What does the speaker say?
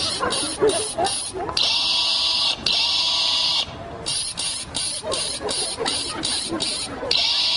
you